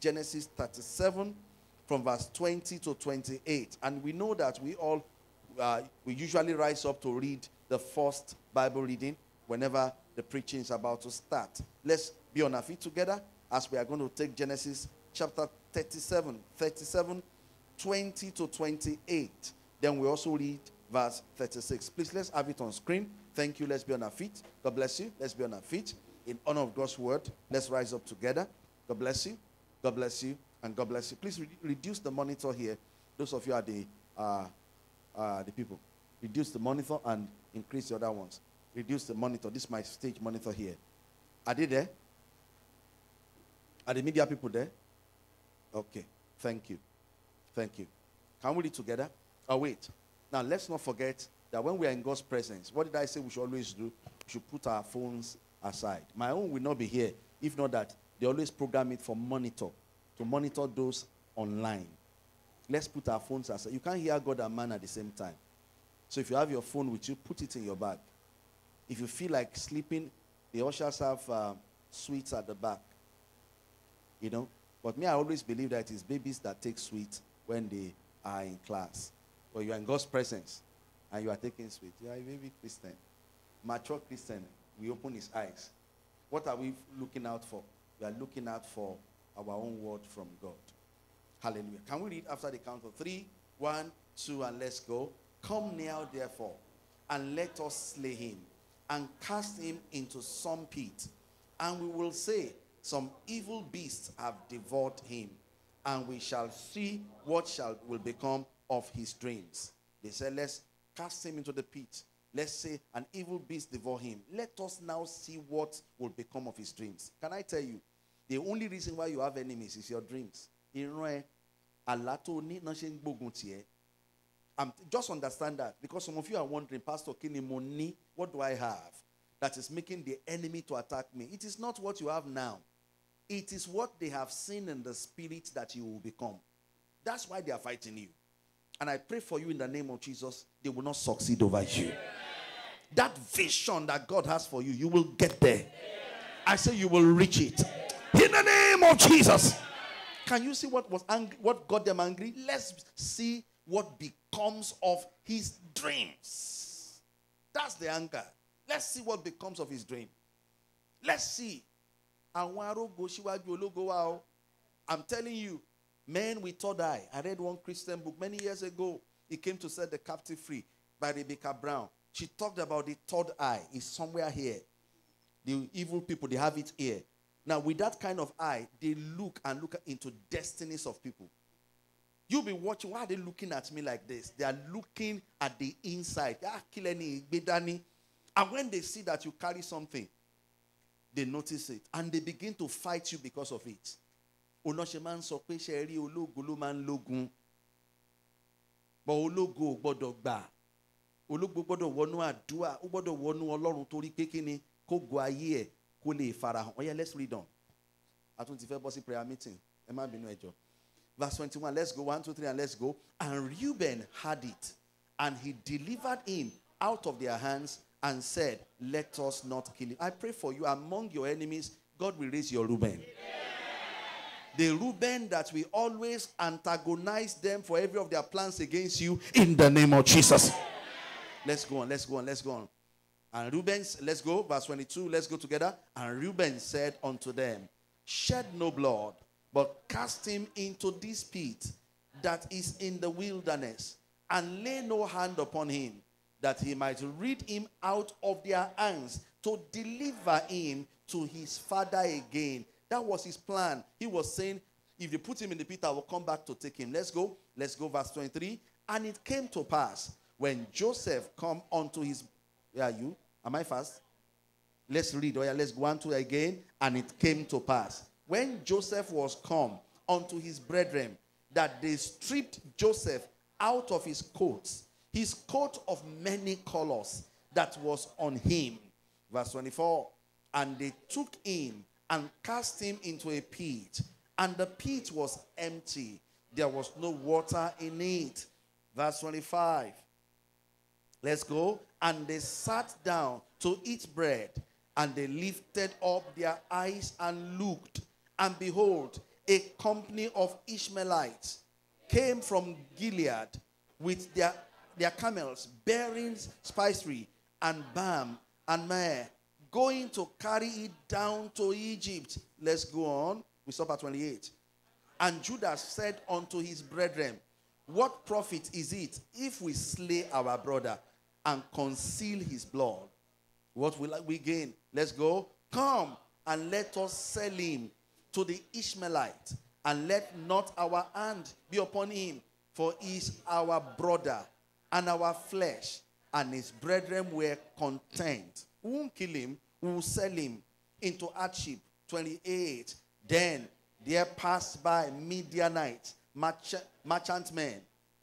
Genesis 37 from verse 20 to 28. And we know that we all, uh, we usually rise up to read the first Bible reading whenever the preaching is about to start. Let's be on our feet together as we are going to take Genesis chapter 37, 37, 20 to 28. Then we also read verse 36. Please let's have it on screen. Thank you. Let's be on our feet. God bless you. Let's be on our feet. In honor of God's word, let's rise up together. God bless you. God bless you. And God bless you. Please re- reduce the monitor here. Those of you are the, uh, uh, the people. Reduce the monitor and increase the other ones. Reduce the monitor. This is my stage monitor here. Are they there? Are the media people there? Okay. Thank you. Thank you. Can we read together? Oh, wait. Now, let's not forget that when we are in God's presence, what did I say we should always do? We should put our phones aside. My own will not be here, if not that they always program it for monitor, to monitor those online. Let's put our phones aside. You can't hear God and man at the same time. So if you have your phone with you, put it in your bag. If you feel like sleeping, the ushers have uh, sweets at the back. You know? But me, I always believe that it is babies that take sweets when they are in class. Or you are in God's presence and you are taking sweet. You are a baby Christian. Mature Christian, we open his eyes. What are we looking out for? We are looking out for our own word from God. Hallelujah. Can we read after the count of three? One, two, and let's go. Come now, therefore, and let us slay him, and cast him into some pit. And we will say, Some evil beasts have devoured him, and we shall see what shall will become of his dreams. They said, Let's cast him into the pit. Let's say an evil beast devour him. Let us now see what will become of his dreams. Can I tell you? The only reason why you have enemies is your dreams. Ẹ, àlá tó ní just understand that because some of you are wondering, Pastor, kí? What do I have that is making the enemy to attack me? It is not what you have now. It is what they have seen in the spirit that you will become. That's why they are fighting you. And I pray for you in the name of Jesus, they will not succeed over you. That vision that God has for you, you will get there. I say you will reach it. Name of Jesus. Can you see what was angry, what got them angry? Let's see what becomes of his dreams. That's the anger. Let's see what becomes of his dream. Let's see. I'm telling you, men with third eye. I read one Christian book many years ago. It came to set the captive free by Rebecca Brown. She talked about the third eye. It's somewhere here. The evil people, they have it here. Now, with that kind of eye, they look and look into destinies of people. You'll be watching. Why are they looking at me like this? They are looking at the inside. Ah. And when they see that you carry something, they notice it and they begin to fight you because of it. Onáṣe máa sọ pé ṣe rí ológo ló máa ń lógun. Bọ̀ ológo ò gbọ́dọ̀ gbà. Ológo gbọ́dọ̀ wọnú àdúrà. Ó gbọ́dọ̀ wọnú Ọlọ́run torí pé kí kó go ayé ẹ̀ kó lè farahàn. Oh Ó yá, let's read on. A tún ti fẹ́ bọ́ sí prayer meeting. Ẹ má bínú ẹjọ́. Verse 21, let's go. One, two, three, and let's go. And Reuben had it, and he delivered him out of their hands and said, Let us not kill him. I pray for you among your enemies, God will raise your Reuben. The Reuben that will always antagonize them for every of their plans against you in the name of Jesus. Let's go on, let's go on, let's go on. And Reuben, let's go, verse 22, let's go together. And Reuben said unto them, Shed no blood, but cast him into this pit that is in the wilderness, and lay no hand upon him, that he might rid him out of their hands to deliver him to his father again. That was his plan. He was saying, If you put him in the pit, I will come back to take him. Let's go. Let's go, verse 23. And it came to pass when Joseph come unto his. Where are you? Am I fast? Let's read. Oh, yeah, let's go on to again. And it came to pass when Joseph was come unto his brethren that they stripped Joseph out of his coats, his coat of many colors that was on him. Verse 24. And they took him and cast him into a pit, and the pit was empty. There was no water in it. Verse 25. Let's go. And they sat down to eat bread, and they lifted up their eyes and looked, and behold, a company of Ishmaelites came from Gilead with their, their camels bearing spicery and balm and myrrh, going to carry it down to Egypt. Let's go on. We stop at 28. And Judah said unto his brethren, What profit is it if we slay our brother and conceal his blood? What will we gain? Let's go. Come and let us sell him to the Ishmaelite, and let not our hand be upon him, for he is our brother and our flesh. And his brethren were content. We won't kill him, we will sell him into hardship. 28. Then there passed by Midianites, merchant, merchantmen,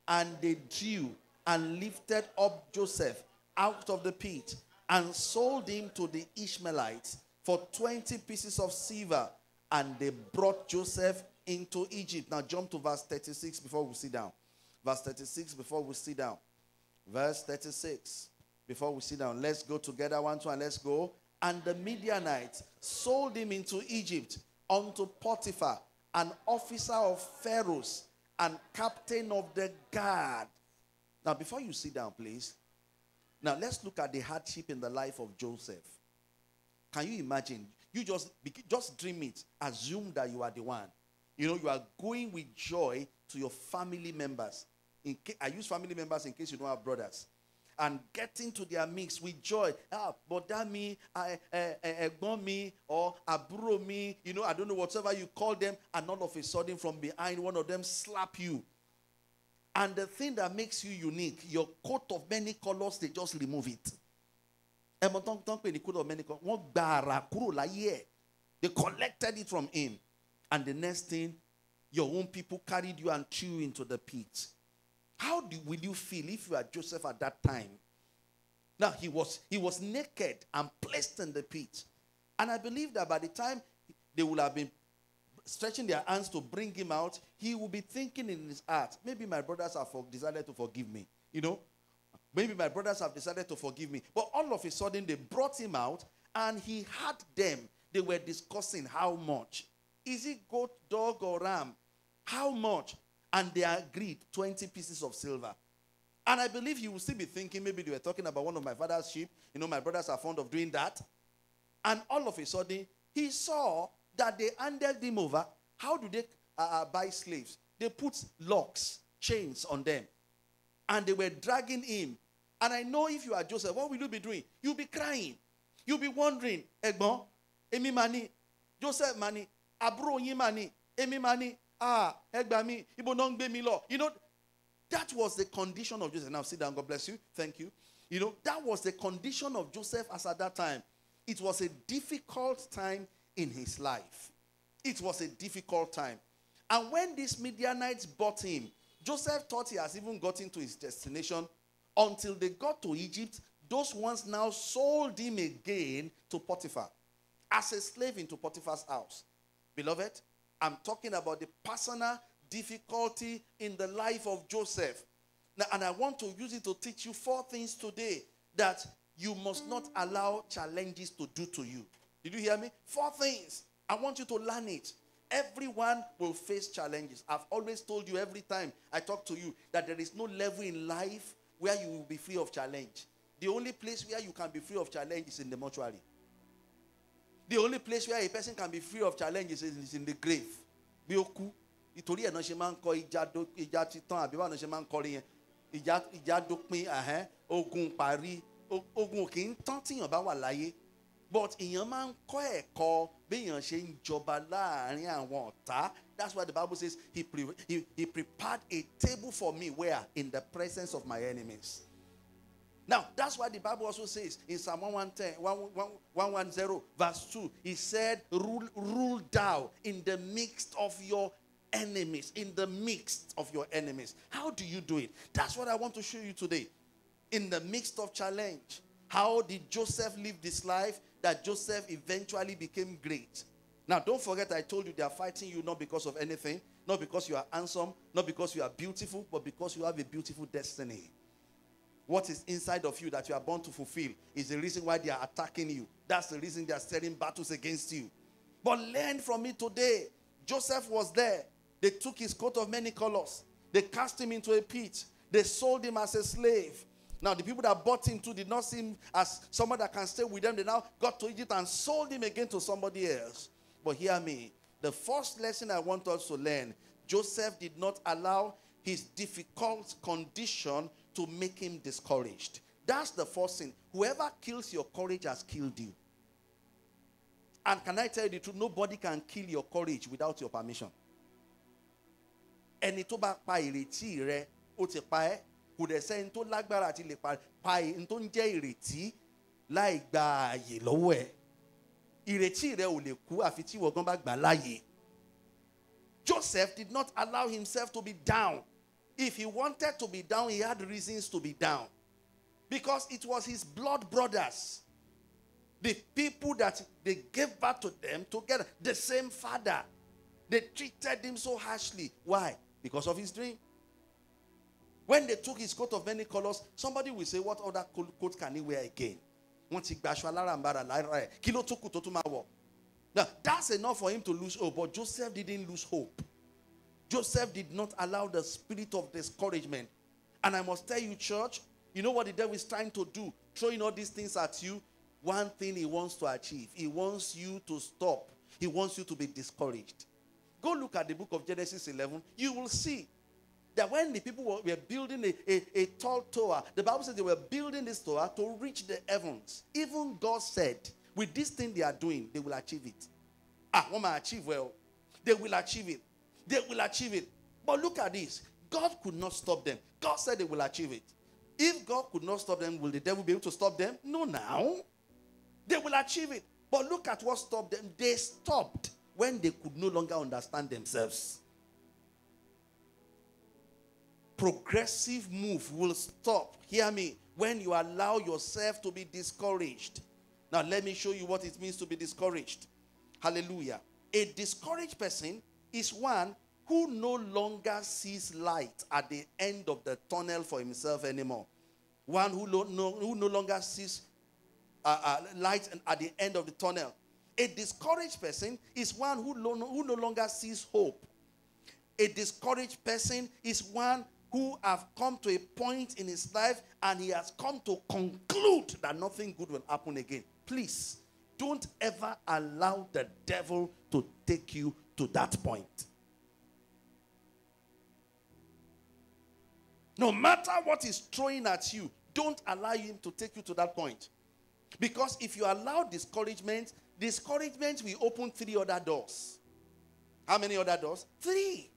and they drew and lifted up Joseph out of the pit and sold him to the Ishmaelites for 20 pieces of silver. And they brought Joseph into Egypt. Now jump to verse 36 before we sit down. Verse 36 before we sit down. Verse 36 before we sit down. Let's go together, one, two, and let's go. And the Midianites sold him into Egypt unto Potiphar, an officer of Pharaoh's and captain of the guard. Now, before you sit down, please, now let's look at the hardship in the life of Joseph. Can you imagine? You just just dream it. Assume that you are the one. You know, you are going with joy to your family members. In case, I use family members in case you don't have brothers. And getting to their mix with joy. Ah, that me, uh, me, or aburo me, you know, I don't know, whatever you call them, and all of a sudden from behind, one of them slap you. And the thing that makes you unique, your coat of many colors, they just remove it. They collected it from him. And the next thing, your own people carried you and threw you into the pit. How do, will you feel if you are Joseph at that time? Now he was he was naked and placed in the pit. And I believe that by the time they would have been stretching their hands to bring him out, he will be thinking in his heart, maybe my brothers have decided to forgive me. You know, maybe my brothers have decided to forgive me. But all of a sudden, they brought him out and he had them. They were discussing how much. Is it goat, dog, or ram? How much? And they agreed 20 pieces of silver. And I believe he will still be thinking, maybe they were talking about one of my father's sheep. You know, my brothers are fond of doing that. And all of a sudden, he saw that they handed him over. How do they uh, uh, buy slaves? They put locks, chains on them. And they were dragging him. And I know if you are Joseph, what will you be doing? You'll be crying. You'll be wondering, Egbon, Emi Mani, Joseph Mani, Abro Mani, Emi Mani, ah, Egbami, Ibo Nongbe Milo. You know, that was the condition of Joseph. Now sit down, God bless you. Thank you. You know, that was the condition of Joseph as at that time. It was a difficult time in his life. It was a difficult time. And when these Midianites bought him, Joseph thought he has even gotten to his destination until they got to Egypt. Those ones now sold him again to Potiphar as a slave into Potiphar's house. Beloved, I'm talking about the personal difficulty in the life of Joseph. Now, and I want to use it to teach you four things today that you must not allow challenges to do to you. Did you hear me? Four things. I want you to learn it. Everyone will face challenges. I've always told you every time I talk to you that there is no level in life where you will be free of challenge. The only place where you can be free of challenge is in the mortuary. The only place where a person can be free of challenge is in the grave. Kú, ìtorí ẹ̀ náà ṣe kọ ìjà títàn àbí báwọn ṣe máa ń kọrin ogun parí, ogun kì í tán tíyàn bá wà láyé but èèyàn máa ń kọ́ ẹ̀kọ́ béèyàn ṣe ń jọba láàrin àwọn ọ̀tá. That's why the bible says he, pre he, he prepared a table for me where? In the presence of my enemies. Now that's why the bible also says in psalm 110 110 verse 2 he said rule, rule thou in the midst of your enemies in the midst of your enemies. How do you do it? That's what i want to show you today. In the midst of challenge how did joseph live this life that Joseph eventually became great. Now, don't forget, I told you they are fighting you not because of anything, not because you are handsome, not because you are beautiful, but because you have a beautiful destiny. What is inside of you that you are born to fulfill is the reason why they are attacking you. That's the reason they are setting battles against you. But learn from me today. Joseph was there. They took his coat of many colors. They cast him into a pit. They sold him as a slave. Now, the people that bought him too did not see him as someone that can stay with them. They now got to Egypt and sold him again to somebody else. But hear me. The first lesson I want us to learn Joseph did not allow his difficult condition to make him discouraged. That's the first thing. Whoever kills your courage has killed you. And can I tell you the truth? Nobody can kill your courage without your permission. Kò dẹ̀ sẹ́ni tó lágbára àti lè pa ẹni tó ń jẹ́ ìrètí láì gba ààyè lọ́wọ́ ẹ̀. Ìrètí rẹ ò lè kú àfi tí gan bá gbà láàyè. Joseph did not allow himself to be down. If he wanted to be down, he had reasons to be down. Because it was his blood brothers, the people that they gave birth to them together, the same father. They treated him so harshly. Why? Because of his dream. When they took his coat of many colors, somebody will say, What other coat can he wear again? Once he Kilo Now, that's enough for him to lose hope. But Joseph didn't lose hope. Joseph did not allow the spirit of discouragement. And I must tell you, church, you know what the devil is trying to do? Throwing all these things at you. One thing he wants to achieve, he wants you to stop, he wants you to be discouraged. Go look at the book of Genesis 11. You will see that when the people were, were building a, a, a, tall tower, the Bible says they were building this tower to reach the heavens. Even God said, with this thing they are doing, they will achieve it. Ah, might achieve well. They will achieve it. They will achieve it. But look at this. God could not stop them. God said they will achieve it. If God could not stop them, will the devil be able to stop them? No, now. They will achieve it. But look at what stopped them. They stopped when they could no longer understand themselves. Progressive move will stop. Hear me. When you allow yourself to be discouraged. Now, let me show you what it means to be discouraged. Hallelujah. A discouraged person is one who no longer sees light at the end of the tunnel for himself anymore. One who no, no, who no longer sees uh, uh, light at the end of the tunnel. A discouraged person is one who, lo- who no longer sees hope. A discouraged person is one who have come to a point in his life and he has come to conclude that nothing good will happen again. Please don't ever allow the devil to take you to that point. No matter what is throwing at you, don't allow him to take you to that point. Because if you allow discouragement, discouragement will open three other doors. How many other doors? Three.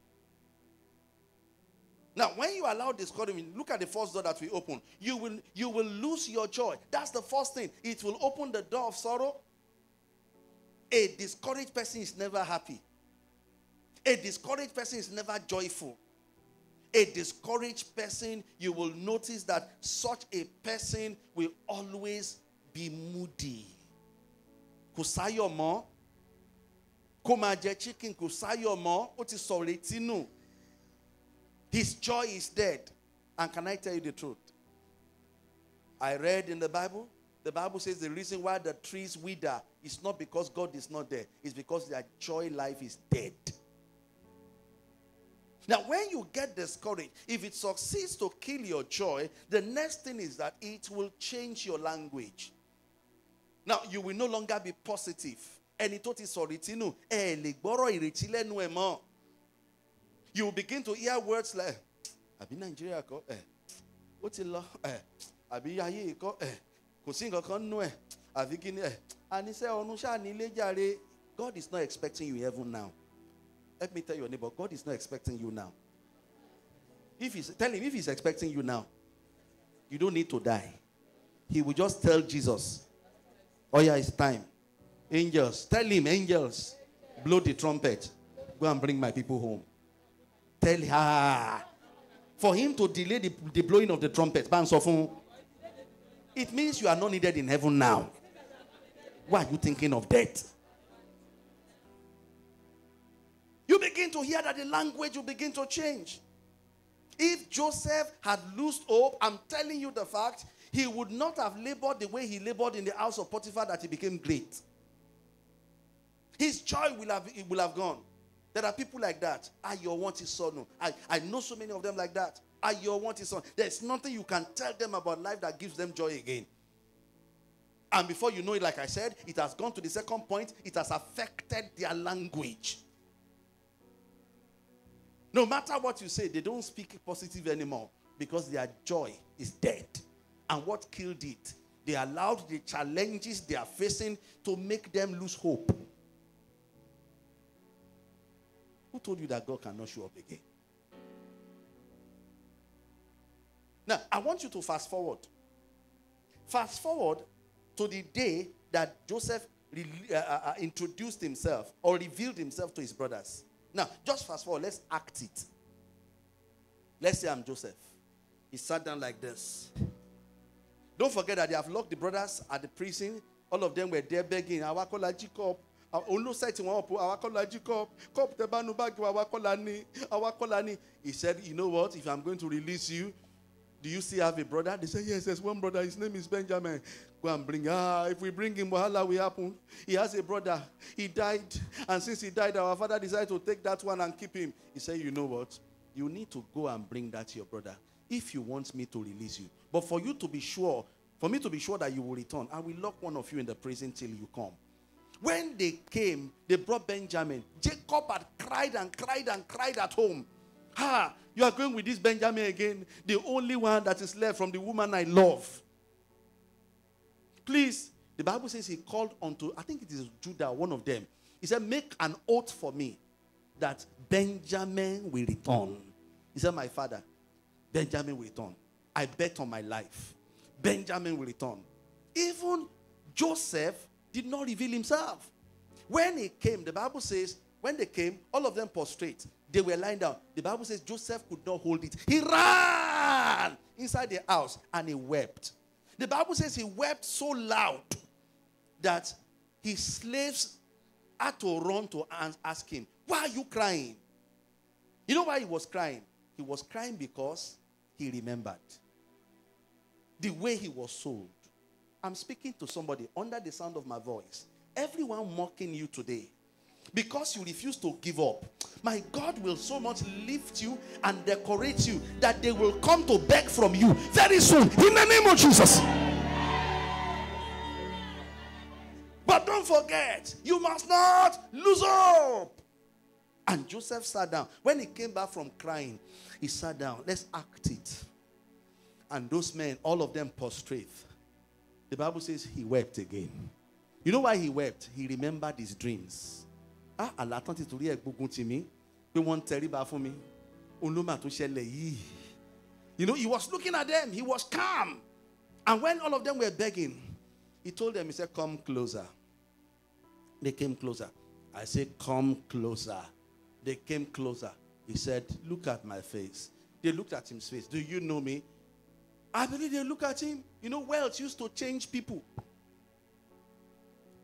Now, when you allow discouragement, look at the first door that we open. You will you will lose your joy. That's the first thing. It will open the door of sorrow. A discouraged person is never happy. A discouraged person is never joyful. A discouraged person, you will notice that such a person will always be moody. Kò sáyọ̀ mọ́. Kó chicken mọ́. Ó ti His joy is dead. And can I tell you the truth? I read in the Bible, the Bible says the reason why the trees wither is not because God is not there, it's because their joy life is dead. Now, when you get discouraged, if it succeeds to kill your joy, the next thing is that it will change your language. Now, you will no longer be positive. Ẹni tó. You will begin to hear words like àbí Nàìjíríà kọ́ ẹ̀ ó ti lọ ẹ̀ àbí ayé kọ́ ẹ̀ kò sí nǹkan kan nú ẹ̀ àbí kíní ẹ̀ àníṣe ọ̀run ṣáà ní ilé jàre. God is not expecting you in heaven now. Let me tell your neighbor, God is not expecting you now. If he's tell him if he's expecting you now, you don't need to die. He will just tell Jesus, Oh, yeah, it's time. Angels, tell him, angels, blow the trumpet. Go and bring my people home. Tell her. For him to delay the, the blowing of the trumpet, it means you are not needed in heaven now. Why are you thinking of death? You begin to hear that the language will begin to change. If Joseph had lost hope, I'm telling you the fact, he would not have labored the way he labored in the house of Potiphar that he became great. His joy will have, will have gone. There are people like that. Your want is son. I, I know so many of them like that. Your want is son. There's nothing you can tell them about life that gives them joy again. And before you know it, like I said, it has gone to the second point. It has affected their language. No matter what you say, they don't speak positive anymore because their joy is dead. And what killed it? They allowed the challenges they are facing to make them lose hope. Who told you that God cannot show up again? Now, I want you to fast forward. Fast forward to the day that Joseph uh, uh, uh, introduced himself or revealed himself to his brothers. Now, just fast forward, let's act it. Let's say I'm Joseph. He sat down like this. Don't forget that they have locked the brothers at the prison. All of them were there begging. Awakola Jacob. Olu said to one Awakola Jacob. Cup Cup the banu bag Awakola ni. Awakola ni. He said, You know what? If I'm going to release you, do you still have a brother? They said, Yes, there's one brother. His name is Benjamin. Go and bring. Ah, if we bring him, Wahala will happen. He has a brother. He died. And since he died, our father decided to take that one and keep him. He said, You know what? You need to go and bring that to your brother if you want me to release you. But for you to be sure, for me to be sure that you will return, I will lock one of you in the prison till you come. When they came, they brought Benjamin. Jacob had cried and cried and cried at home. Ha! You are going with this Benjamin again, the only one that is left from the woman I love. Please, the Bible says he called unto, I think it is Judah, one of them. He said, Make an oath for me that Benjamin will return. He said, My father, Benjamin will return. I bet on my life. Benjamin will return. Even Joseph did not reveal himself. When he came, the Bible says, when they came, all of them prostrate. They were lying down. The Bible says Joseph could not hold it. He ran inside the house and he wept. The Bible says he wept so loud that his slaves had to run to ask him, Why are you crying? You know why he was crying? He was crying because he remembered the way he was sold. I'm speaking to somebody under the sound of my voice. Everyone mocking you today because you refuse to give up. My God will so much lift you and decorate you that they will come to beg from you very soon in the name of Jesus. But don't forget, you must not lose hope. And Joseph sat down. When he came back from crying, he sat down. Let's act it. And those men, all of them prostrate. The Bible says he wept again. You know why he wept? He remembered his dreams. Ah, Allah tán ti torí ẹ̀ gbógun tì mí pé wọ́n yìí. You know, he was looking at them. He was calm. And when all of them were begging, he told them, he said, come closer. They came closer. I said, come closer. They came closer. He said, Look at my face. They looked at his face. Do you know me? I believe they look at him. You know, wealth used to change people.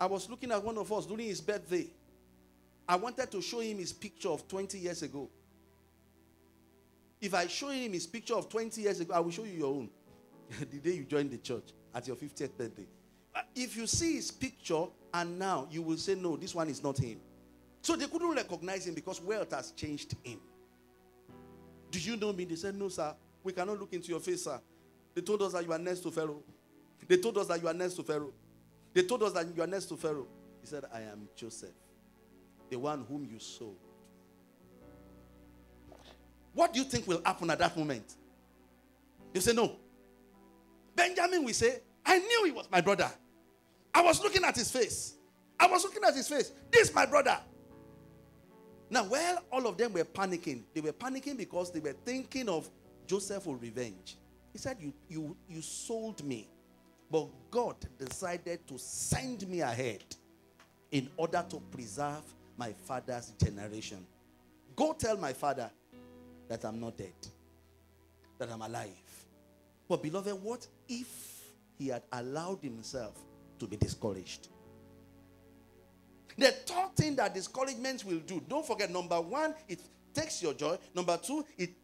I was looking at one of us during his birthday. I wanted to show him his picture of 20 years ago. If I show him his picture of 20 years ago, I will show you your own. the day you joined the church at your 50th birthday. If you see his picture and now, you will say, No, this one is not him. So they couldn't recognize him because wealth has changed him. Do you know me? They said, No, sir. We cannot look into your face, sir. They told us that you are next to Pharaoh. They told us that you are next to Pharaoh. They told us that you are next to Pharaoh. He said, I am Joseph, the one whom you sold. What do you think will happen at that moment? You say, No. Benjamin will say, I knew he was my brother. I was looking at his face. I was looking at his face. This is my brother. Now, while all of them were panicking, they were panicking because they were thinking of Joseph for revenge. He said, you, you, you sold me, but God decided to send me ahead in order to preserve my father's generation. Go tell my father that I'm not dead, that I'm alive. But, beloved, what if he had allowed himself to be discouraged? The third thing that discouragement will do, don't forget, number one, it takes your joy. Number two, it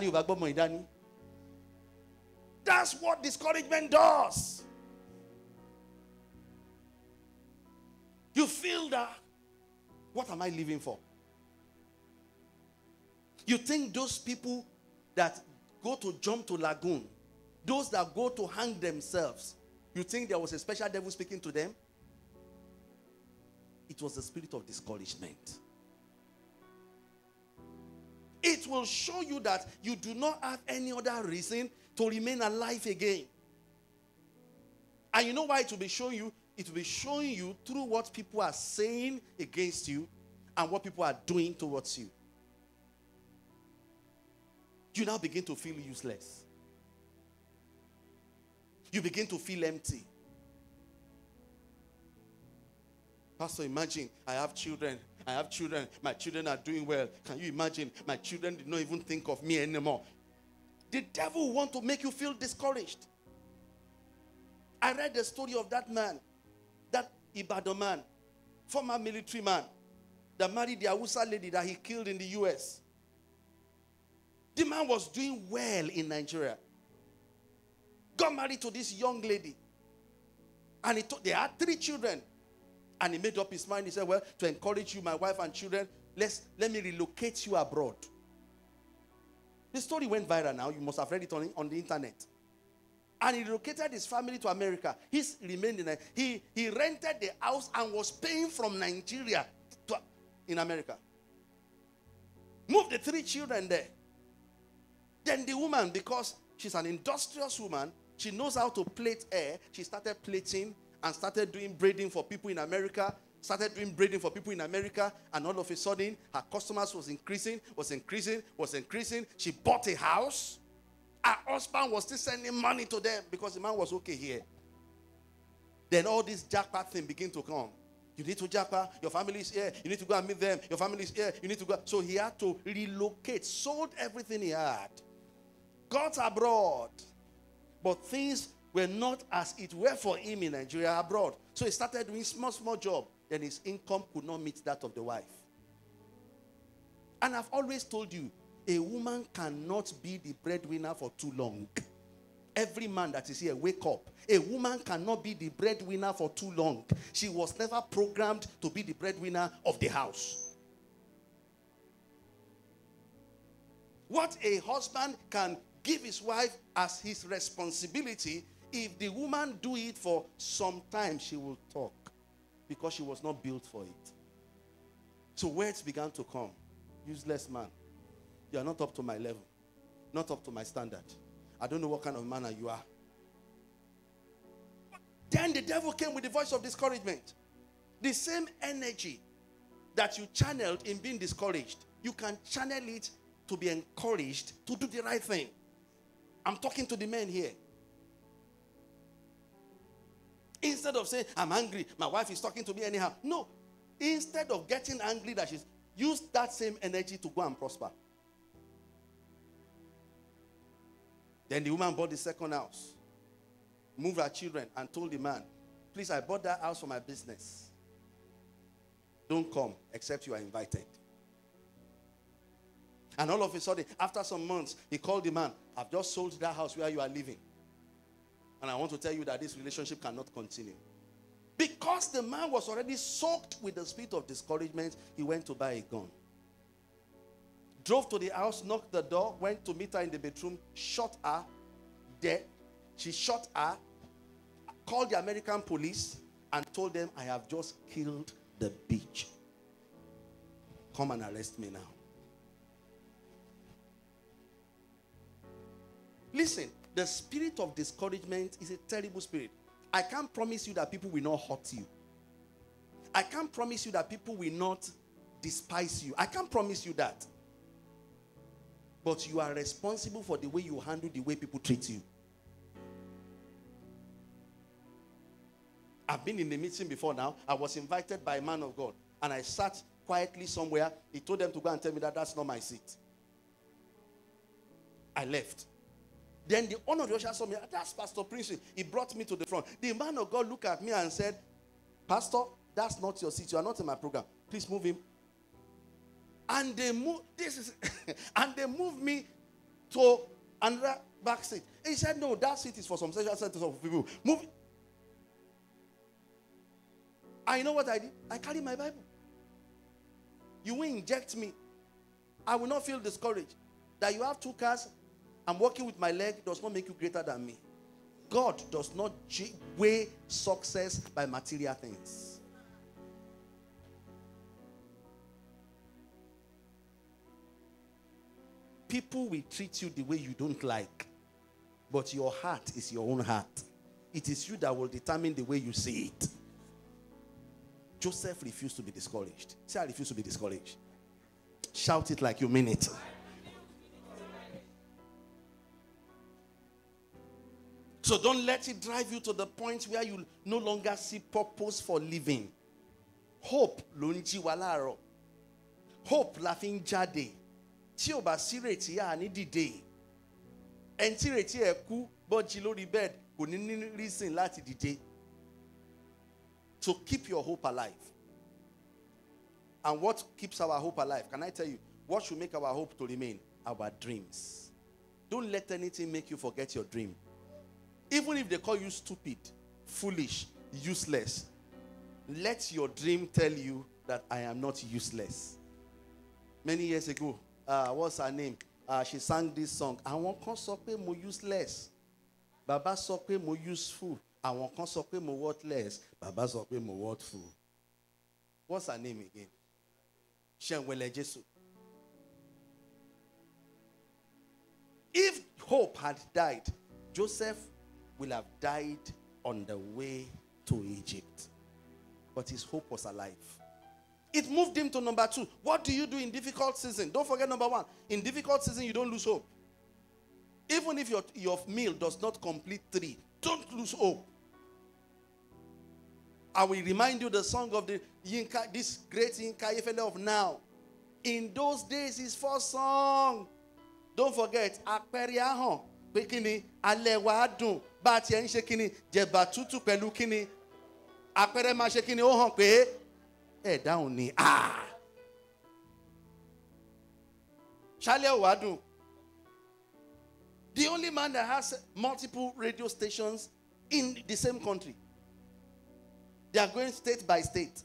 ìdání that's what discouragement does. You feel that what am I living for? You think those people that go to jump to lagoon those that go to hang themselves you think there was a special devil speaking to them? It was the spirit of discouragement it will show you that you do not have any other reason to remain alive again. And you know why it will be showing you? It will be showing you through what people are saying against you and what people are doing towards you. You now begin to feel useless. You begin to feel empty. Pastor, imagine I have children. I have children. My children are doing well. Can you imagine? My children did not even think of me anymore. The devil want to make you feel discouraged. I read the story of that man, that Ibadan man, former military man, that married the Hausa lady that he killed in the US. The man was doing well in Nigeria. Got married to this young lady. And he told, they had three children. And he made up his mind. He said, Well, to encourage you, my wife and children, let's let me relocate you abroad. The story went viral now. You must have read it on, on the internet. And he relocated his family to America. He's remained in he he rented the house and was paying from Nigeria to, in America. Moved the three children there. Then the woman, because she's an industrious woman, she knows how to plait hair. She started plaiting and started doing braiding for people in America. Started doing braiding for people in America, and all of a sudden, her customers was increasing, was increasing, was increasing. She bought a house. Her husband was still sending money to them because the man was okay here. Then all this jackpot thing begin to come. You need to jackpot. Your family is here. You need to go and meet them. Your family is here. You need to go. So he had to relocate, sold everything he had, got abroad. But things were not as it were for him in Nigeria abroad. So he started doing small, small job then his income could not meet that of the wife. And I've always told you, a woman cannot be the breadwinner for too long. Every man that is here, wake up. A woman cannot be the breadwinner for too long. She was never programmed to be the breadwinner of the house. What a husband can give his wife as his responsibility, if the woman do it for some time, she will talk because she was not built for it. So words began to come. Useless man. You are not up to my level, not up to my standard. I don't know what kind of manner you are. Then the devil came with the voice of discouragement. The same energy that you channeled in being discouraged, you can channel it to be encouraged to do the right thing. I'm talking to the men here. Instead of saying, I'm angry, my wife is talking to me anyhow. No. Instead of getting angry that she's, use that same energy to go and prosper. Then the woman bought the second house, moved her children, and told the man, Please, I bought that house for my business. Don't come except you are invited. And all of a sudden, after some months, he called the man, I've just sold that house where you are living. And I want to tell you that this relationship cannot continue. Because the man was already soaked with the spirit of discouragement, he went to buy a gun. Drove to the house, knocked the door, went to meet her in the bedroom, shot her dead. She shot her, called the American police, and told them, I have just killed the bitch. Come and arrest me now. Listen, the spirit of discouragement is a terrible spirit. I can't promise you that people will not hurt you. I can't promise you that people will not despise you. I can't promise you that. But you are responsible for the way you handle the way people treat you. I've been in the meeting before now. I was invited by a man of God and I sat quietly somewhere. He told them to go and tell me that that's not my seat. I left. Then the of the usher saw me. That's Pastor Prince. He brought me to the front. The man of God looked at me and said, Pastor, that's not your seat. You are not in my program. Please move him. And they move this is and they moved me to another back seat. He said, No, that seat is for some special set of people. Move. I know what I did. I carry my Bible. You will inject me. I will not feel discouraged. That you have two cars, I'm working with my leg does not make you greater than me. God does not weigh success by material things. People will treat you the way you don't like, but your heart is your own heart. It is you that will determine the way you see it. Joseph refused to be discouraged. Say, I refuse to be discouraged. Shout it like you mean it. So don't let it drive you to the point where you no longer see purpose for living. Hope ló ń jí wa láàárọ̀. Hope la fi ń jáde. Tí o bá sí retí à ní dìde. Ẹni tí retí ẹ̀ kú lórí bed kò ní ní reason láti. To keep your hope alive. And what keeps our hope alive? Can I tell you? What should make our hope to remain? Our dreams. Don't let anything make you forget your dream. Even if they call you stupid, foolish, useless, let your dream tell you that I am not useless. Many years ago, uh, what's her name? Uh, she sang this song. Àwọn kan sọ pé mo useless. Bàbá sọ pé mo useful. Àwọn kan sọ pé mo worthless. Bàbá sọ pé mo worthful. What's her name again? Shenwele Jesu. If hope had died, Joseph will have died on the way to Egypt. But his hope was alive. It moved him to number two. What do you do in difficult season? Don't forget number one. In difficult season, you don't lose hope. Even if your, your meal does not complete three, don't lose hope. I will remind you the song of the Yinka, this great Yinka Ayefele of now. In those days, his first song. Don't forget, Àpẹẹrẹ ahọ́n pé bá a tiẹ̀ ń ṣe kí ni jẹ̀bà tútù pẹ̀lú kí ni àpẹẹrẹ máa ṣe kí ni ó hàn pé ẹ̀ dáhùn ni ṣálẹ̀ ò wá dùn. The only man that has multiple radio stations in the same country. They are going state by state.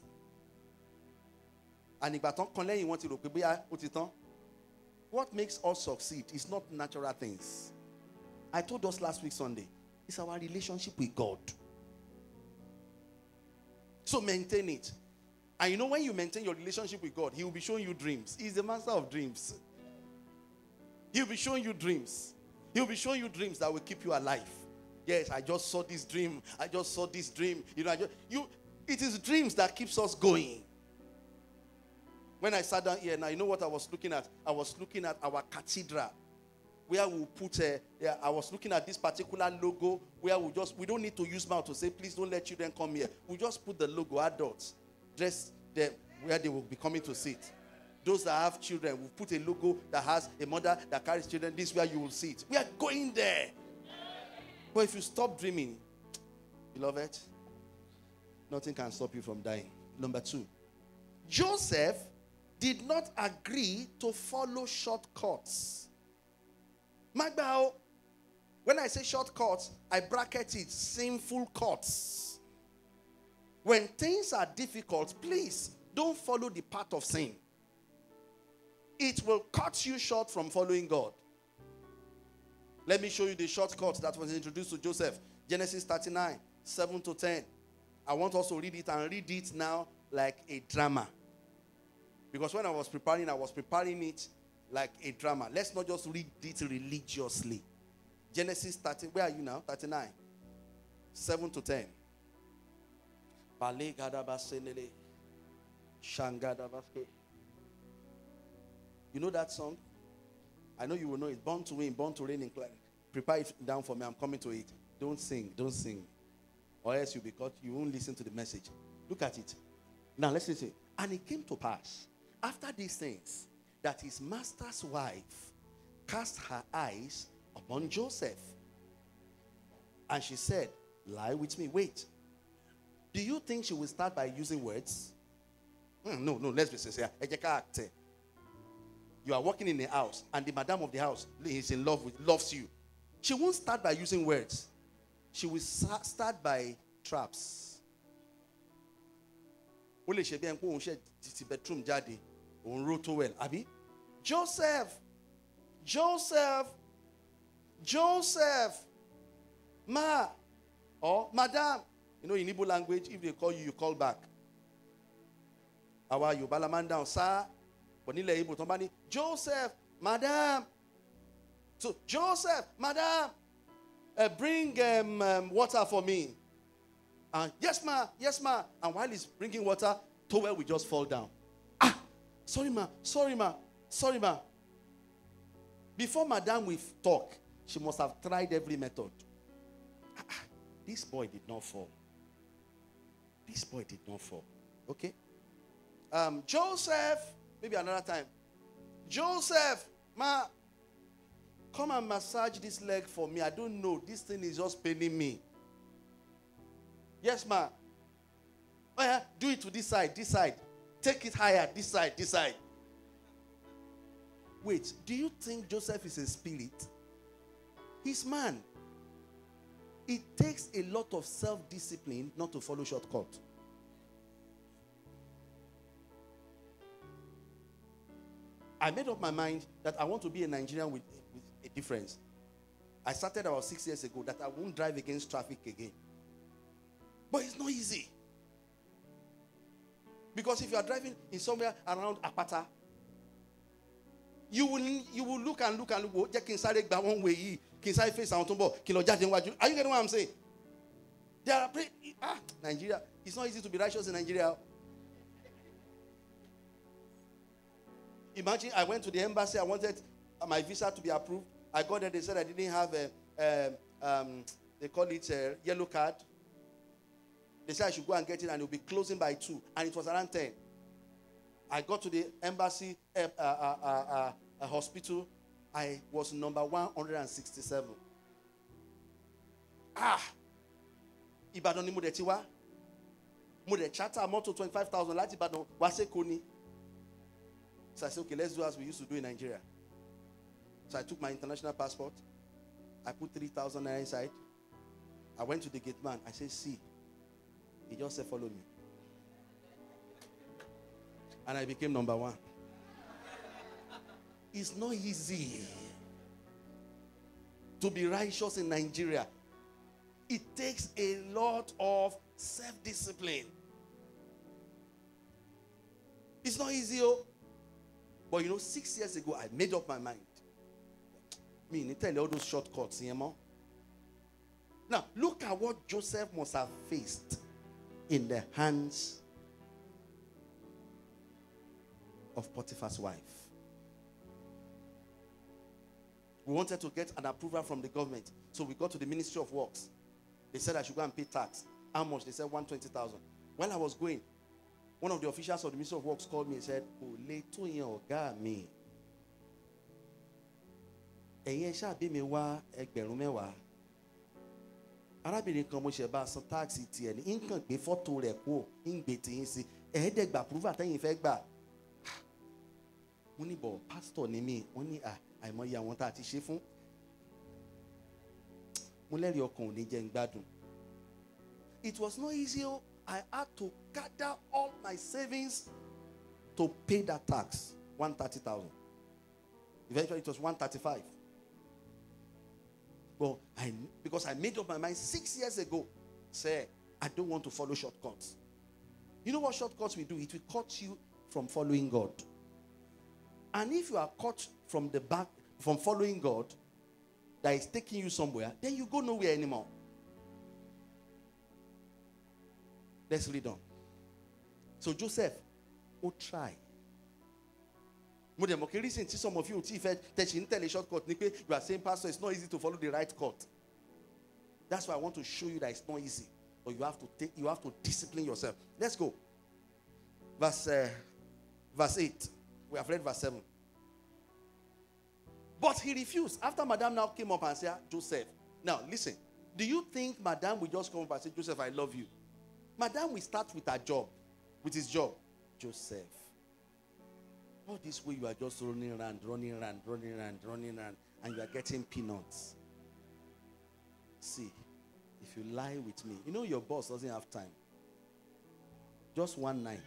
And ìgbà tán kan lẹ́yìn wọn ti rò pé bóyá ó ti tán. What makes us succeed is not natural things. I told us last week Sunday, it's our relationship with God. So maintain it. And you know, when you maintain your relationship with God, He will be showing you dreams. He's the master of dreams. He'll be showing you dreams. He'll be showing you dreams that will keep you alive. Yes, I just saw this dream. I just saw this dream. You know, I just, you. It is dreams that keeps us going. When I sat down here, now you know what I was looking at. I was looking at our cathedral where we put a, yeah, I was looking at this particular logo where we just we don't need to use mouth to say please don't let children come here. We just put the logo adults dress them where they will be coming to sit. Those that have children, we put a logo that has a mother that carries children. This is where you will see it. We are going there. But if you stop dreaming, beloved, nothing can stop you from dying. Number two, Joseph did not agree to follow shortcuts. Magbao, when I say shortcuts, I bracket it sinful cuts. When things are difficult, please don't follow the path of sin. It will cut you short from following God. Let me show you the shortcut that was introduced to Joseph. Genesis 39, 7 to 10. I want us to read it and read it now like a drama. Because when I was preparing, I was preparing it like a drama. Let's not just read it religiously. Genesis 30, where are you now? 39. 7 to 10. You know that song? I know you will know it. Born to win, born to reign in climate. Prepare it down for me. I'm coming to it. Don't sing, don't sing. Or else you'll be caught. You won't listen to the message. Look at it. Now let's listen. And it came to pass after these things, that his master's wife cast her eyes upon Joseph. And she said, Lie with me. Wait. Do you think she will start by using words? Hmm, no, no, let's be sincere. You are working in a house, and the madam of the house is in love with, loves you. She won't start by using words. She will start by traps. Òun ro tó well àbí Joseph Joseph Joseph ma or madam you know in Igbo language if they call you you call back àwa Yorùbá la máa ń dáhùn sáà bọ̀ nílẹ̀ Igbo tó Joseph madam so Joseph madam uh, bring um, um, water for me. And yes, ma, yes, ma. And while he's bringing water, towel will just fall down. Sorry, ma, sorry, ma, sorry, ma. Before Madame will talk, she must have tried every method. Ah, ah, this boy did not fall. This boy did not fall. Okay? Um, Joseph, maybe another time. Joseph, ma, come and massage this leg for me. I don't know. This thing is just paining me. Yes, ma. Oh, yeah. Do it to this side, this side. Take it higher, this side, this side. Wait, do you think Joseph is a spirit? He's man. It takes a lot of self discipline not to follow shortcut. I made up my mind that I want to be a Nigerian with, with a difference. I started about six years ago that I won't drive against traffic again. But it's not easy. Because if you are driving in somewhere around Apata, you will you will look and look and look. Jẹ́ kí n sáré gba one way yìí, kí face àwọn tó kí níwájú. Are you getting what I'm saying? There are ah Nigeria. It's not easy to be righteous in Nigeria. Imagine I went to the embassy. I wanted my visa to be approved. I got there. They said I didn't have a, a um, they call it a yellow card. They said I should go and get it, and it will be closing by two, and it was around ten. I got to the embassy, uh, uh, uh, uh, hospital. I was number one hundred and sixty-seven. Ah, Ìbàdàn ni mo dẹ̀ ti wá. Mo dẹ̀ charter mọ́tò twenty-five thousand láti Ìbàdàn wá ni. So I said, okay, let's do as we used to do in Nigeria. So I took my international passport. I put 3,000 naira inside. I went to the gate man. I said, see. He just said, follow me. And I became number one. It's not easy to be righteous in Nigeria. It takes a lot of self discipline. It's not easy. Oh. But you know, six years ago, I made up my mind. Me, need tell you all those shortcuts, you know? Now, look at what Joseph must have faced in the hands of Potiphar's wife. We wanted to get an approval from the government. So we got to the Ministry of Works. They said I should go and pay tax. How much? They said 120,000. While I was going, one of the officials of the Ministry of Works called me and said, tó yẹn ọ̀gá mi. Ẹ̀yin ẹ ṣáà bí mi wá ẹgbẹ̀rún mẹ́wàá. Arábìnrin kan mo ṣe bá san tiẹ̀ ní nǹkan gbé fọ́tò rẹ̀ sí. Ẹ̀ẹ́dẹ̀gbà púrúfà tẹ́yìn fẹ́ gbà. Ní bọ̀ pásítọ̀ ni mí, wọ́n ní àìmọye àwọn tá a ti ṣe fún. Mo lẹ́rìí ọkàn ò ní jẹ́ ń gbádùn. It was not easy o. I had to gather all my savings to pay that tax 130,000. Eventually, it was 135. Well, I, because I made up my mind six years ago, say, I don't want to follow shortcuts. You know what shortcuts will do? It will cut you from following God. And if you are caught from the back, from following God, that is taking you somewhere, then you go nowhere anymore. Let's read on. So Joseph, oh try. Mo dẹ̀ mọ̀ some of you tí fẹ́ tẹ̀sí ń tẹ̀lé you are saying pastor it's not easy to follow the right cut. That's why I want to show you that it's not easy. But you have to take you have to discipline yourself. Let's go. Verse uh, verse 8. We have read verse 7. But he refused. After Madame now came up and said, Joseph. Now, listen. Do you think Madame will just come up and say, Joseph, I love you? Madame will start with her job, with his job. Joseph. All this way you are just running around, running around, running around, running around, and you are getting peanuts. See, if you lie with me, you know your boss doesn't have time. Just one night,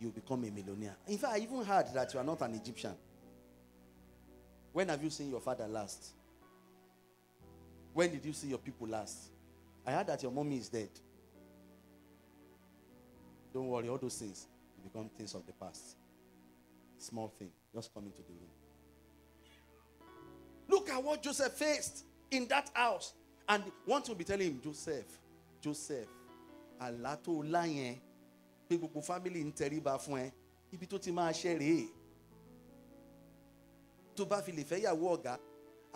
you become a millionaire. In fact, I even heard that you are not an Egyptian. When have you seen your father last? When did you see your people last? I heard that your mommy is dead. Don't worry, all those things become things of the past. Small thing, just come into the room. Look at what Joseph faced in that house. And want to be telling him, Joseph, Joseph, àlá tó lá yẹn pé gbogbo family ń tẹríba fún ẹ ibi tó ti máa tó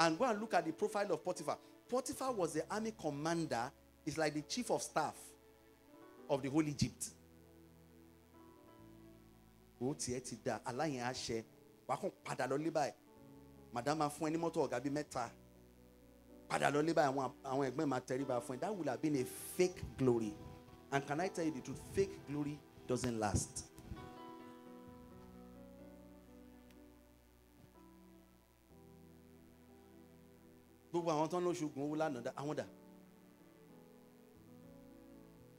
and go and look at the profile of Potiphar Potiphar was the army commander it's like the chief of staff of the whole Egypt ó tiẹ̀ ti da aláyẹn àṣẹ wàá kàn padà lọ lé báyìí. Madam máa fún ẹ ní mọ́tò ọ̀gá bíi mẹ́ta. Padà lọ lé báyìí àwọn àwọn ẹ̀gbọ́n máa tẹríba fún ẹ. That would have been a fake glory. And can I tell you the truth? Fake glory doesn't last. gbogbo àwọn ń lọ ṣoògùn owó lánàá àwọn dà.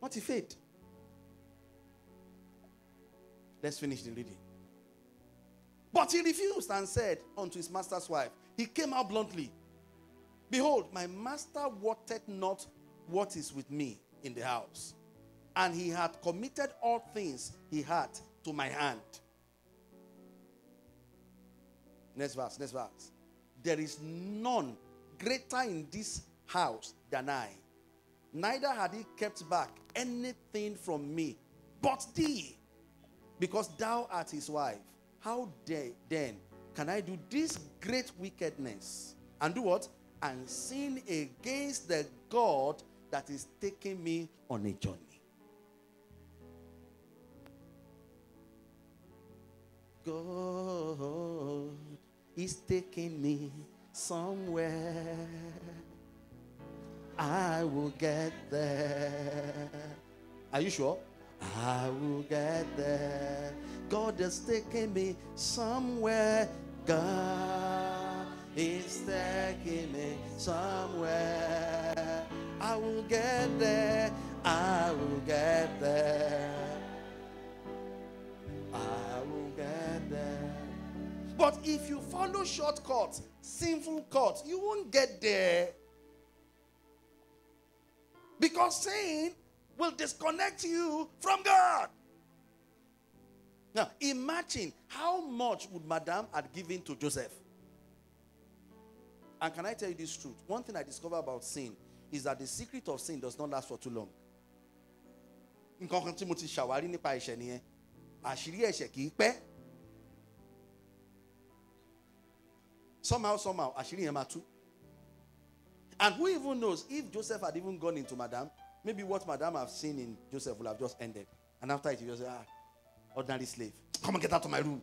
Wọ́n ti fade. Let's finish the reading. But he refused and said unto his master's wife, He came out bluntly, Behold, my master wanted not what is with me in the house, and he had committed all things he had to my hand. Next verse, next verse. There is none greater in this house than I. Neither had he kept back anything from me, but thee, because thou art his wife. How dare then can I do this great wickedness and do what? And sin against the God that is taking me on a journey. God is taking me somewhere. I will get there. Are you sure? I will get there. God is taking me somewhere. God is taking me somewhere. I will get there. I will get there. I will get there. But if you follow shortcuts, sinful cuts, you won't get there. Because sin will disconnect you from God. Now, imagine how much would Madame had given to Joseph. And can I tell you this truth? One thing I discovered about sin is that the secret of sin does not last for too long. í somehow somehow and who even knows if Joseph had even gone into Madame maybe what Madame have seen in Joseph will have just ended. And after it you just say ah ordinary slave. Come and get out of my room.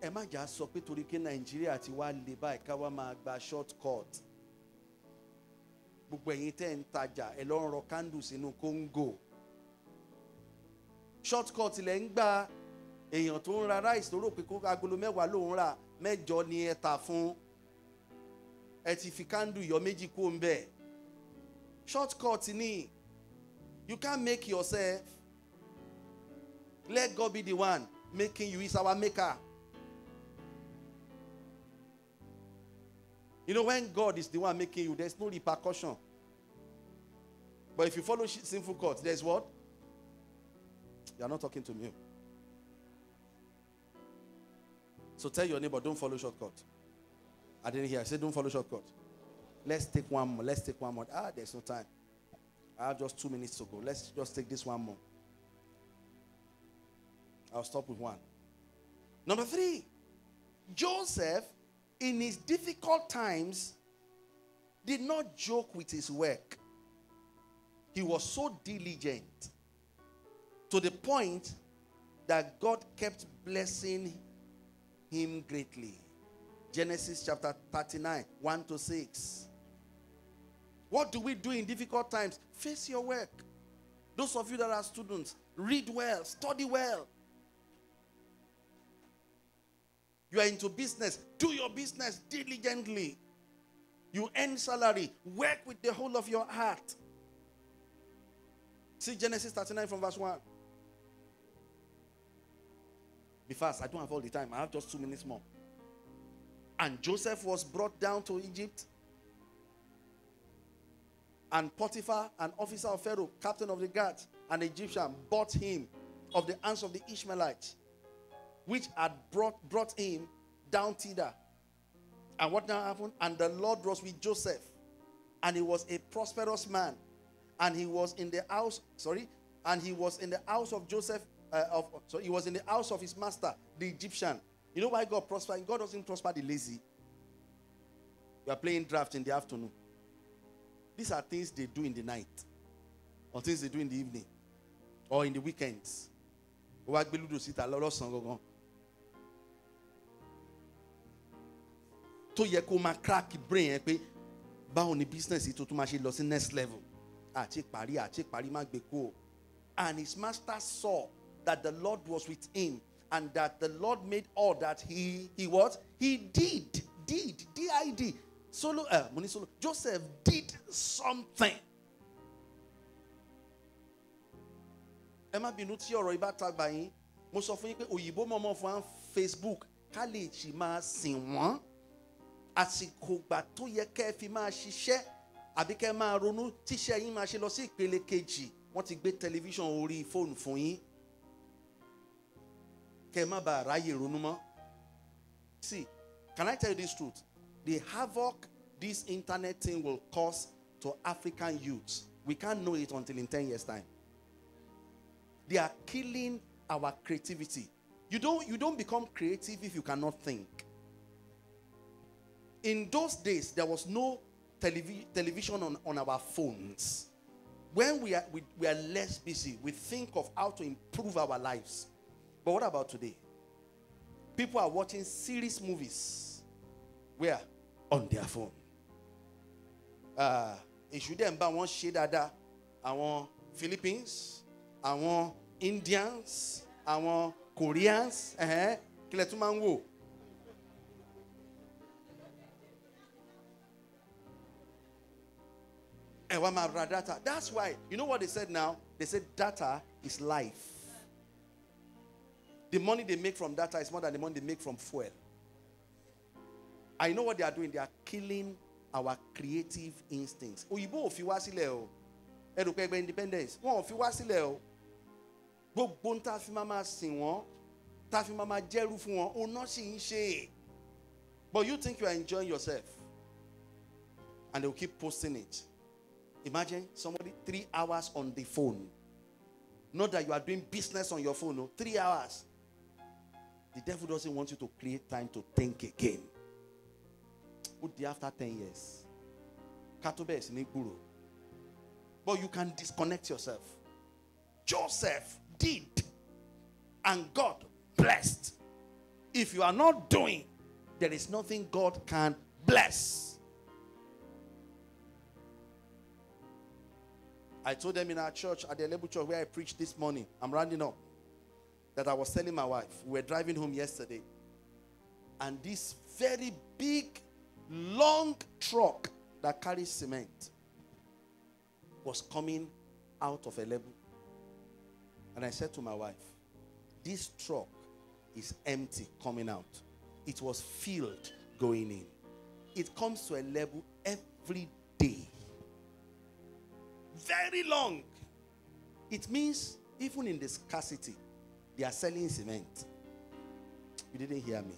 Ẹ má jà sọ pé torí pé Nàìjíríà ti wá short cut. Gbogbo ẹ̀yin tẹ́ ń tajà ẹ lọ rọ sínú kóńgò short cut ilẹ̀ ń gba. Èèyàn tó ń ra rice tó rò pé kó agolo mẹ́wàá lòún rà. Mẹ́jọ ni ẹ tà fún ẹ ti fi candle yọ méjì kó ń bẹ̀ short cut ni you can't make yourself let God be the one making you is our maker. You know, when God is the one making you, there's no repercussion. But if you follow sinful cuts, there's what? You are not talking to me. So tell your neighbor, don't follow shortcut. I didn't hear. I said, don't follow shortcut. Let's take one more. Let's take one more. Ah, there's no time. I have just two minutes to go. Let's just take this one more. I'll stop with one. Number three, Joseph in his difficult times, did not joke with his work. He was so diligent to the point that God kept blessing him greatly. Genesis chapter 39, 1 to 6. What do we do in difficult times? Face your work. Those of you that are students, read well, study well. You are into business, do your business diligently. You earn salary, work with the whole of your heart. See Genesis 39 from verse 1. Be fast, I don't have all the time. I have just two minutes more. And Joseph was brought down to Egypt. And Potiphar, an officer of Pharaoh, captain of the guards, an Egyptian, bought him of the hands of the Ishmaelites, which had brought, brought him down thither. And what now happened? And the Lord was with Joseph, and he was a prosperous man, and he was in the house. Sorry, and he was in the house of Joseph. Uh, of so he was in the house of his master, the Egyptian. You know why God prospered? God doesn't prosper the lazy. You are playing draft in the afternoon. These are things they do in the night, or things they do in the evening, or in the weekends. tó yẹ kó máa crack brain yẹn pé báwo ni business yìí tó máa ṣe lọ sí next level àti parí àti parí má gbé and his master saw that the Lord was with him and that the Lord made all that he he what? He did did did solo uh, mo ní solo. Joseph did something. ẹ má bínú tí ọ̀rọ̀ ibà ta gbà yín. Fún fún Facebook ká lè ṣì máa sìn wọ́n. Àsìkò gbà tó yẹ kẹ́ ẹ fi máa ṣiṣẹ́ àbí sí kejì. Wọ́n ti gbé tẹlifíṣàn orí fóònù fún See, can I tell you this truth? The havoc this internet thing will cause to African youths, we can't know it until in 10 years' time. They are killing our creativity. You don't, you don't become creative if you cannot think in those days, there was no televi- television on, on our phones. When we are, we, we are less busy, we think of how to improve our lives. But what about today? People are watching series movies. Where? On their phone. Uh, èṣù dẹ̀ ń bá wọn ṣe dáadáa àwọn Philippines àwọn Indians àwọn Koreans kílẹ̀ tún máa wò data. That's why, you know what they said now? They said data is life. The money they make from data is more than the money they make from fuel. I know what they are doing. They are killing our creative instincts. Òyìnbó ò fi wá o. Ẹrù pé ẹgbẹ́ independence. Wọ́n fi o. Gbogbo fi máa sìn wọ́n. Tá fi máa jẹ́rú fún wọn. Sì. But you think you are enjoying yourself. And they will keep posting it. Imagine somebody three hours on the phone. Not that you are doing business on your phone, no, three hours. The devil doesn't want you to create time to think again. Would the after 10 years? Katobes guru. But you can disconnect yourself. Joseph did. And God blessed. If you are not doing, there is nothing God can bless. I told them in our church, at the Lebu church where I preached this morning, I'm rounding up, that I was telling my wife, we were driving home yesterday, and this very big, long truck that carries cement was coming out of a level. And I said to my wife, This truck is empty coming out. It was filled going in. It comes to a level every day very long. It means even in the scarcity, they are selling cement. You didn't hear me.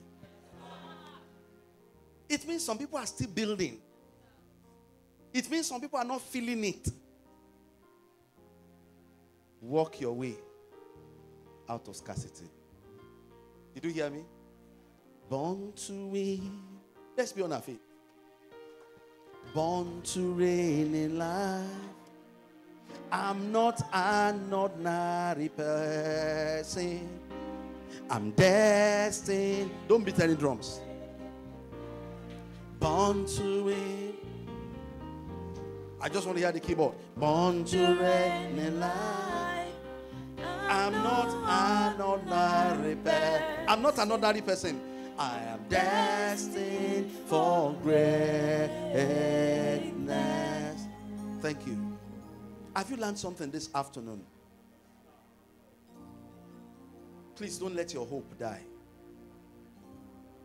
It means some people are still building. It means some people are not feeling it. Walk your way out of scarcity. Did you hear me? Born to win. Let's be on our feet. Born to reign in life I'm not an ordinary person. I'm destined. Don't beat any drums. Born to win. I just want to hear the keyboard. Born to reign in life. I'm not an ordinary person. I'm not an ordinary person. I am destined for greatness. Thank you. Have you learned something this afternoon? Please don't let your hope die.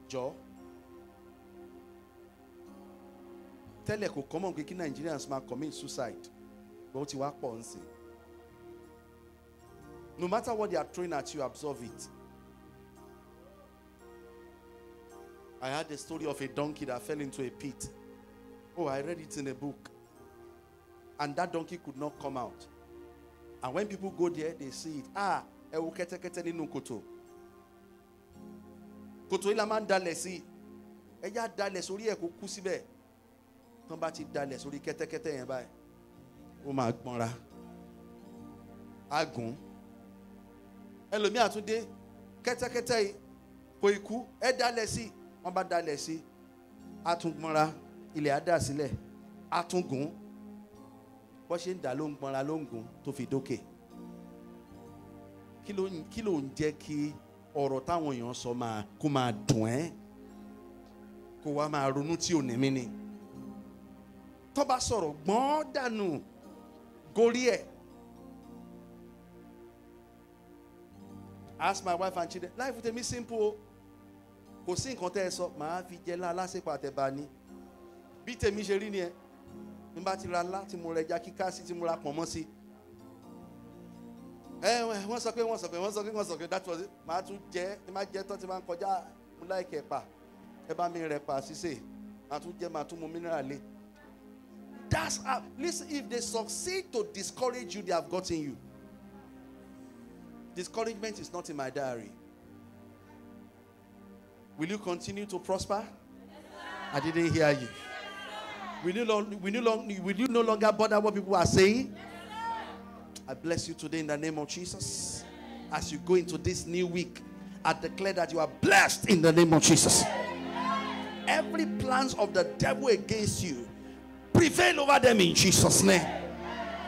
Joe. tẹ́lẹ̀ kò common pé kí Nigerians máa commit suicide but ó ti wá pọ̀. No matter what they are throwing at you, absorb it. I had the story of a donkey that fell into a pit. Oh, I read it in a book. And that donkey could not come out. And when people go there, they see it. Ah, ẹ wo kẹ́tẹ́kẹ́tẹ́ nínú kòtò. Kòtò yìí la máa ń dalẹ̀ sí. Ẹ já dalẹ̀ sórí ẹ̀ kó kú síbẹ̀. Tán bá ti dalẹ̀ sórí kẹ́tẹ́kẹ́tẹ́ yẹn báyìí. Ó máa gbọ́nra. Á gùn. Ẹlòmíì àtúndé kẹ́tẹ́kẹ́tẹ́ yìí kò ikú ẹ dalẹ̀ sí. Wọ́n bá dalẹ̀ sí. Á tún gbọ́nra. Ilẹ̀ á dà bó ṣe ń dà ló ń gbọ́nra ló ń gùn tó fi dókè. Kí ló ń jẹ́ kí ọ̀rọ̀ táwọn èèyàn sọ máa kó máa dùn ẹ́? Kó wá máa ronú tí ò ní mí ni. Tó bá sọ̀rọ̀ gbọ́n dànù gorí ẹ̀. Ask my wife and children life tèmi simple o. Kò sí nǹkan tẹ́ ẹ sọ màá fi jẹ́ lá lásìkò àtẹ̀bá ni. Bí tèmi ṣe rí ni ẹ n bá ti ra ńlá tí mo rẹ ẹja kíká sí tí mo ra pọ̀nmọ́ sí. ẹ wọ́n sọ pé wọ́n sọ pé wọ́n sọ pé wọ́n sọ pé was it màá tún jẹ́ ẹ má jẹ́ tán tí máa ń kọjá mo láìkẹ́ pa ẹ bá mi rẹ̀ pa ṣíṣe màá tún jẹ́ màá tún mu mineral lé. that's how listen if they succeed to discourage you they have gotten you. discouragement is not in my diary. will you continue to prosper? I didn't hear you. Will you, long, will, you long, will you no longer bother what people are saying? I bless you today in the name of Jesus. As you go into this new week, I declare that you are blessed in the name of Jesus. Every plans of the devil against you, prevail over them in Jesus' name.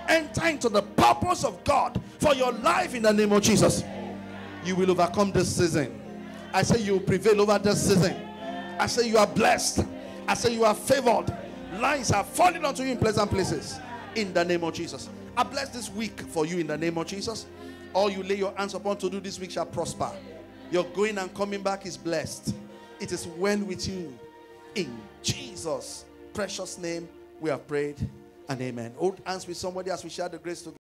Enter into the purpose of God for your life in the name of Jesus. You will overcome this season. I say you will prevail over this season. I say you are blessed. I say you are favored lines are falling onto you in pleasant places in the name of Jesus. I bless this week for you in the name of Jesus. All you lay your hands upon to do this week shall prosper. Your going and coming back is blessed. It is well with you. In Jesus' precious name, we have prayed and amen. Hold hands with somebody as we share the grace together.